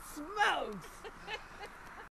Smokes!